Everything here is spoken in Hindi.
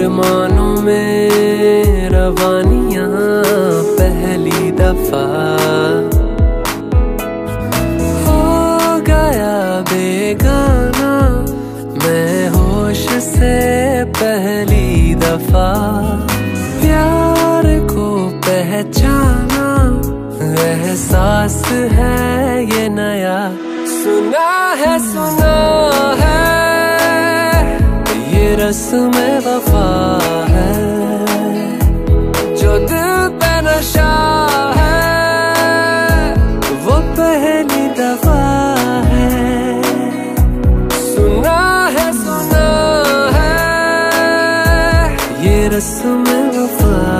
अरमानों में रवानिया, पहली दफ़ा। हो गया बेगाना, मैं होश से पहली दफ़ा। प्यार को पहचाना, एहसास है ये नया। सुना है सुना है रस्म वफा है। जो दिल पे नशा है, वो पहली दफ़ा है। सुना है सुना है, ये रस्म वफा